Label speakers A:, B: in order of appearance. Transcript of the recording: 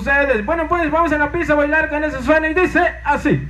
A: ustedes. Bueno, pues vamos a la pista a bailar con ese suena y dice así.